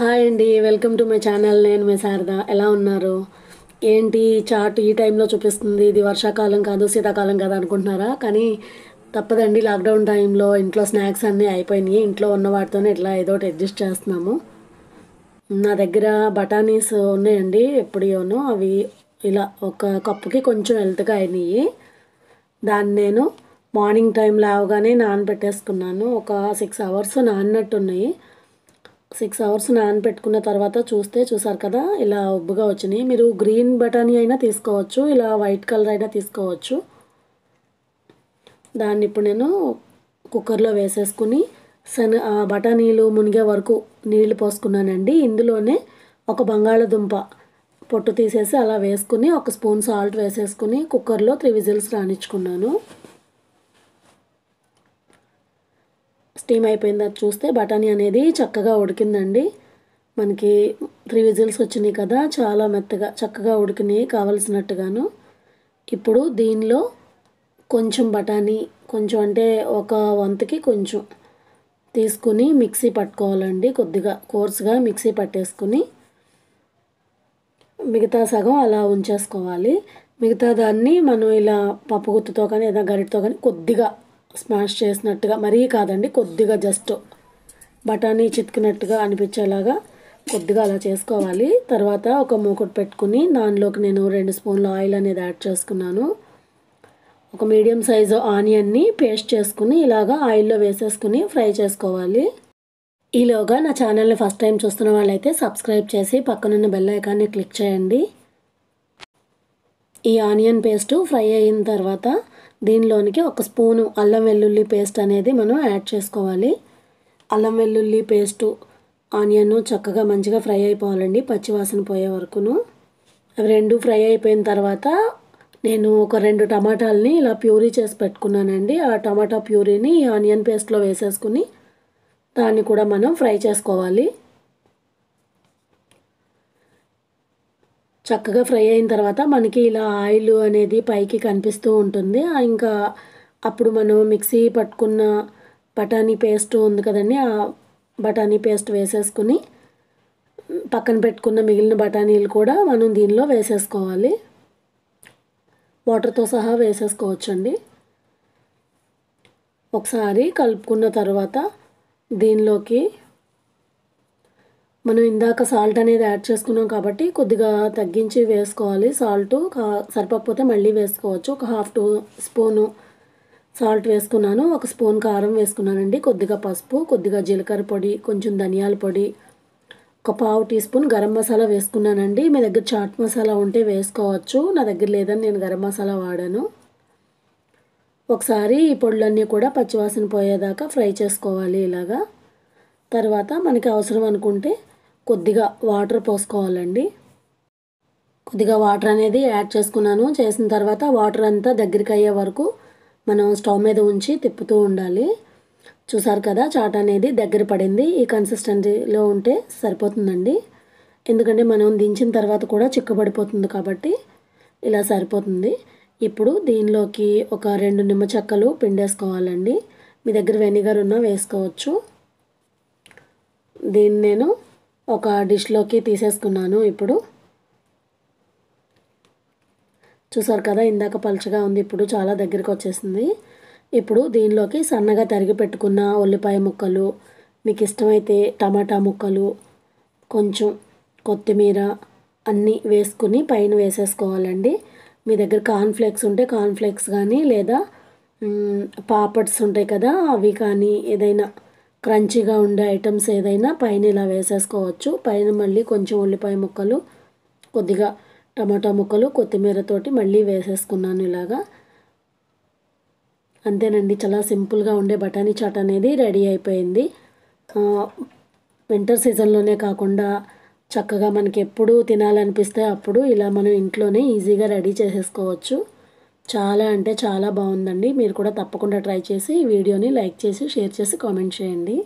Hi అండి welcome to my channel. నేను మీ శారద. ఎలా ఉన్నారు? ఏంటి? చాట్ ఈ టైంలో చూపిస్తుంది. ఇది వర్షాకాలం కాదు శీతాకాలం కాదు అనుకుంటున్నారా? కానీ తప్పదండి లాక్డౌన్ టైంలో ఇంట్లో స్నాక్స్ అన్నీ అయిపోయినాయి. ఇంట్లో ఉన్న వాటితోనే ఇట్లా ఏదో ఒకటి అడ్జస్ట్ చేస్తున్నాము. నా దగ్గర బఠానీస్ ఉన్నాయండి ఎప్పుడోనో అవి ఇలా ఒక కప్పుకి కొంచెం హెల్త్గా అయినాయి. దాన్ని నేను మార్నింగ్ టైం లేవగానే నానబెట్టేసుకున్నాను. ఒక సిక్స్ అవర్స్ నాన్నట్టున్నాయి. సిక్స్ అవర్స్ నానబెట్టుకున్న తర్వాత చూస్తే చూసారు కదా ఇలా ఉబ్బుగా వచ్చినాయి. మీరు గ్రీన్ బఠానీ అయినా తీసుకోవచ్చు ఇలా వైట్ కలర్ అయినా తీసుకోవచ్చు. దాన్ని ఇప్పుడు నేను కుక్కర్లో వేసేసుకుని శన ఆ బఠానీలు మునిగే వరకు నీళ్ళు పోసుకున్నానండి. ఇందులోనే ఒక బంగాళదుంప పొట్టు తీసేసి అలా వేసుకుని ఒక స్పూన్ సాల్ట్ వేసేసుకుని కుక్కర్లో త్రీ విజిల్స్ రాణించుకున్నాను స్టీమ్ అయిపోయింది అది చూస్తే బఠానీ అనేది చక్కగా ఉడికిందండి. మనకి త్రీ విజిల్స్ వచ్చినాయి కదా చాలా మెత్తగా చక్కగా ఉడికినాయి కావలసినట్టుగాను. ఇప్పుడు దీనిలో కొంచెం బఠానీ కొంచెం అంటే ఒక వంతుకి కొంచెం తీసుకుని మిక్సీ పట్టుకోవాలండి కొద్దిగా కోర్స్గా మిక్సీ పట్టేసుకుని. మిగతా సగం అలా ఉంచేసుకోవాలి. మిగతా దాన్ని మనం ఇలా పప్పు గుత్తుతో కానీ ఏదైనా గరిటతో కానీ కొద్దిగా స్మాష్ చేసినట్టుగా మరీ కాదండి కొద్దిగా జస్ట్ బఠానీ చితికినట్టుగా అనిపించేలాగా కొద్దిగా అలా చేసుకోవాలి. తర్వాత ఒక మూకుడు పెట్టుకుని దానిలోకి నేను రెండు స్పూన్ల ఆయిల్ అనేది యాడ్ చేసుకున్నాను. ఒక మీడియం సైజు ఆనియన్ని పేస్ట్ చేసుకుని ఇలాగా ఆయిల్లో వేసేసుకుని ఫ్రై చేసుకోవాలి. ఈలోగా నా ఛానల్ని ఫస్ట్ టైం చూస్తున్న వాళ్ళైతే సబ్స్క్రైబ్ చేసి పక్కనున్న బెల్ ఐకాన్ని క్లిక్ చేయండి. ఈ ఆనియన్ పేస్ట్ ఫ్రై అయిన తర్వాత దీనిలోనికి ఒక స్పూను అల్లం వెల్లుల్లి పేస్ట్ అనేది మనం యాడ్ చేసుకోవాలి. అల్లం వెల్లుల్లి పేస్టు ఆనియన్ చక్కగా మంచిగా ఫ్రై అయిపోవాలండి పచ్చివాసన పోయే వరకును. అవి రెండు ఫ్రై అయిపోయిన తర్వాత నేను ఒక రెండు టమాటాలని ఇలా ప్యూరీ చేసి పెట్టుకున్నానండి. ఆ టమాటా ప్యూరీని ఆనియన్ పేస్ట్లో వేసేసుకుని దాన్ని కూడా మనం ఫ్రై చేసుకోవాలి. చక్కగా ఫ్రై అయిన తర్వాత మనకి ఇలా ఆయిల్ అనేది పైకి కనిపిస్తూ ఉంటుంది. ఇంకా అప్పుడు మనం మిక్సీ పట్టుకున్న బఠానీ పేస్ట్ ఉంది కదండి ఆ బఠానీ పేస్ట్ వేసేసుకుని పక్కన పెట్టుకున్న మిగిలిన బఠానీలు కూడా మనం దీనిలో వేసేసుకోవాలి. వాటర్తో సహా వేసేసుకోవచ్చండి. ఒకసారి కలుపుకున్న తర్వాత దీనిలోకి మనం ఇందాక సాల్ట్ అనేది యాడ్ చేసుకున్నాం కాబట్టి కొద్దిగా తగ్గించి వేసుకోవాలి. సాల్ట్ సరిపోకపోతే మళ్ళీ వేసుకోవచ్చు. ఒక హాఫ్ టూ స్పూను సాల్ట్ వేసుకున్నాను. ఒక స్పూన్ కారం వేసుకున్నానండి. కొద్దిగా పసుపు కొద్దిగా జీలకర్ర పొడి కొంచెం ధనియాల పొడి ఒక పావు టీ స్పూన్ గరం మసాలా వేసుకున్నానండి. మీ దగ్గర చాట్ మసాలా ఉంటే వేసుకోవచ్చు. నా దగ్గర లేదని నేను గరం మసాలా వాడాను. ఒకసారి ఈ పొడులన్నీ కూడా పచ్చివాసన పోయేదాకా ఫ్రై చేసుకోవాలి ఇలాగా. తర్వాత మనకి అవసరం అనుకుంటే కొద్దిగా వాటర్ పోసుకోవాలండి. కొద్దిగా వాటర్ అనేది యాడ్ చేసుకున్నాను. చేసిన తర్వాత వాటర్ అంతా దగ్గరికి అయ్యే వరకు మనం స్టవ్ మీద ఉంచి తిప్పుతూ ఉండాలి. చూసారు కదా చాట్ అనేది దగ్గర పడింది. ఈ కన్సిస్టెన్సీలో ఉంటే సరిపోతుందండి. ఎందుకంటే మనం దించిన తర్వాత కూడా చిక్కబడిపోతుంది కాబట్టి ఇలా సరిపోతుంది. ఇప్పుడు దీనిలోకి ఒక రెండు నిమ్మ చెక్కలు పిండేసుకోవాలండి. మీ దగ్గర వెనిగర్ ఉన్నా వేసుకోవచ్చు. దీన్ని నేను ఒక డిష్లోకి తీసేసుకున్నాను ఇప్పుడు. చూసారు కదా ఇందాక పలుచగా ఉంది ఇప్పుడు చాలా దగ్గరికి వచ్చేసింది. ఇప్పుడు దీనిలోకి సన్నగా తరిగి పెట్టుకున్న ఉల్లిపాయ ముక్కలు మీకు ఇష్టమైతే టమాటా ముక్కలు కొంచెం కొత్తిమీర అన్నీ వేసుకుని పైన వేసేసుకోవాలండి. మీ దగ్గర కార్న్ఫ్లేక్స్ ఉంటే కార్న్ఫ్లేక్స్ కానీ లేదా పాపడ్స్ ఉంటాయి కదా అవి కానీ ఏదైనా క్రంచీగా ఉండే ఐటమ్స్ ఏదైనా పైన ఇలా వేసేసుకోవచ్చు. పైన మళ్ళీ కొంచెం ఉల్లిపాయ ముక్కలు కొద్దిగా టమాటా ముక్కలు కొత్తిమీరతోటి మళ్ళీ వేసేసుకున్నాను ఇలాగా. అంతేనండి చాలా సింపుల్గా ఉండే బఠానీ చాట్ అనేది రెడీ అయిపోయింది. వింటర్ సీజన్లోనే కాకుండా చక్కగా మనకి ఎప్పుడు తినాలనిపిస్తే అప్పుడు ఇలా మనం ఇంట్లోనే ఈజీగా రెడీ చేసేసుకోవచ్చు. చాలా అంటే చాలా బాగుందండి. మీరు కూడా తప్పకుండా ట్రై చేసి ఈ వీడియోని లైక్ చేసి షేర్ చేసి కామెంట్ చేయండి.